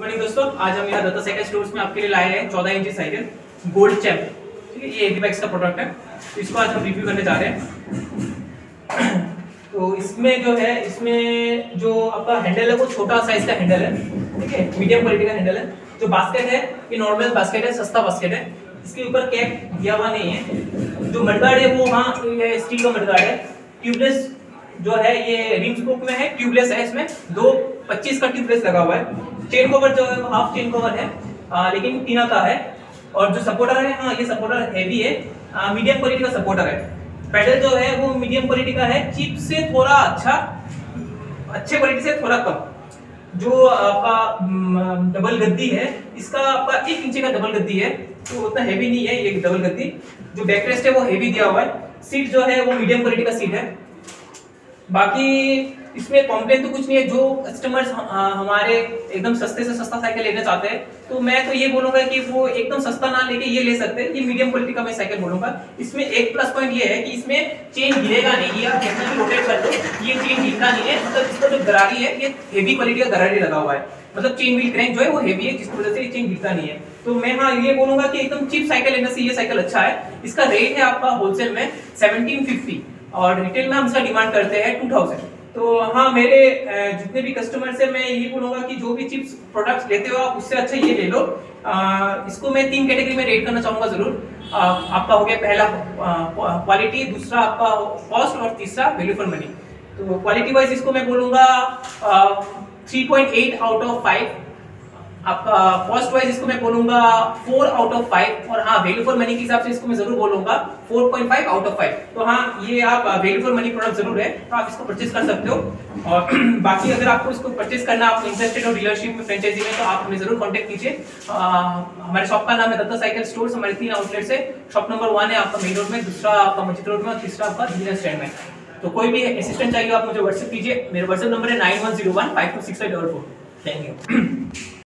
Morning दोस्तों, आज हम यहाँ दत्ता साइकिल स्टोर्स में आपके लिए लाए हैं चौदह इंची साइकिल गोल्ड चैम्प ठीक है, ये एवी बाइक्स का प्रोडक्ट है। तो इसको आज हम रिव्यू करने जा रहे हैं। तो इसमें जो है, इसमें जो आपका हैंडल है, वो छोटा साइज़ का हैंडल है। ठीक है मीडियम क्वालिटी का हैंडल है। जो बास्केट है, ये नॉर्मल बास्केट है, सस्ता बास्केट है। इसके ऊपर कैप दिया हुआ नहीं है। जो मडगार्ड है, वो हाँ ये स्टील का मडगार्ड है। ट्यूबलेस जो है, ये रिम स्पोक में है। ट्यूबलेस है इसमें। दो पच्चीस का ट्यूबलेस लगा हुआ है। चेन कवर जो है हाफ़ चेन कवर है आ, लेकिन टीना का है। और जो सपोर्टर है हाँ ये सपोर्टर हैवी है। मीडियम क्वालिटी का सपोर्टर है। पैडल जो है वो मीडियम क्वालिटी का है। चिप से थोड़ा अच्छा अच्छे क्वालिटी से थोड़ा कम। जो आपका डबल गद्दी है इसका आपका एक इंच का डबल गद्दी है। तो उतना हैवी नहीं है ये डबल गद्दी। जो बैकरेस्ट है वो हैवी दिया हुआ है। सीट जो है वो मीडियम क्वालिटी का सीट है। बाकी इसमें कॉम्प्लेन तो कुछ नहीं है, जो कस्टमर्स हमारे एकदम सस्ते से सस्ता साइकिल लेना चाहते हैं तो मैं तो ये बोलूँगा कि वो एकदम सस्ता ना लेके ये ले सकते हैं, ये मीडियम क्वालिटी का मैं साइकिल बोलूँगा। इसमें एक प्लस पॉइंट ये है कि इसमें चेन गिरेगा नहीं, या कितना भी रोटेट कर दो, ये चेन गिरता नहीं है मतलब इसका जो गरारी है, ये हेवी क्वालिटी का गरारी लगा हुआ है। मतलब चेन व्हील क्रैंक जो है वो हेवी है, जिसकी वजह से ये चेन गिरता नहीं है। तो मैं हाँ ये बोलूँगा कि एकदम चीप साइकिल लेने से ये साइकिल अच्छा है। इसका रेट है आपका होलसेल में सेवनटीन और रिटेल में हम इसका डिमांड करते हैं टू थाउज़ेंड तो हाँ मेरे जितने भी कस्टमर से मैं यही बोलूँगा कि जो भी चिप्स प्रोडक्ट्स लेते हो आप उससे अच्छा ये ले लो। आ, इसको मैं तीन कैटेगरी में रेट करना चाहूँगा ज़रूर। आपका हो गया पहला क्वालिटी दूसरा आपका कॉस्ट और तीसरा वैल्यू फॉर मनी तो क्वालिटी वाइज इसको मैं बोलूँगा three point eight out of five आपका फ़र्स्ट वाइज इसको मैं बोलूँगा फोर आउट ऑफ़ फाइव और हाँ वैल्यू फॉर मनी के हिसाब से इसको मैं ज़रूर बोलूँगा four point five out of five तो हाँ ये आप वैल्यू फॉर मनी प्रोडक्ट ज़रूर है तो आप इसको परचेज कर सकते हो। और बाकी अगर आपको इसको परचेज करना, आप इंटरेस्टेड हो डीलरशिप में फ्रेंचाइजी में तो आप हमें ज़रूर कॉन्टेक्ट कीजिए। हमारे शॉप का नाम है दत्ता साइकिल स्टोर हमारे तीन आउटलेट है शॉप नंबर वन है आपका मेन रोड में, दूसरा आपका मस्जिद रोड में, और तीसरा आपका इंजीनियर स्टैंड में। तो कोई भी असिस्टेंट चाहिए आप मुझे व्हाट्सएप कीजिए। मेरा व्हाट्सएप नंबर है nine one zero one five two six five double four thank you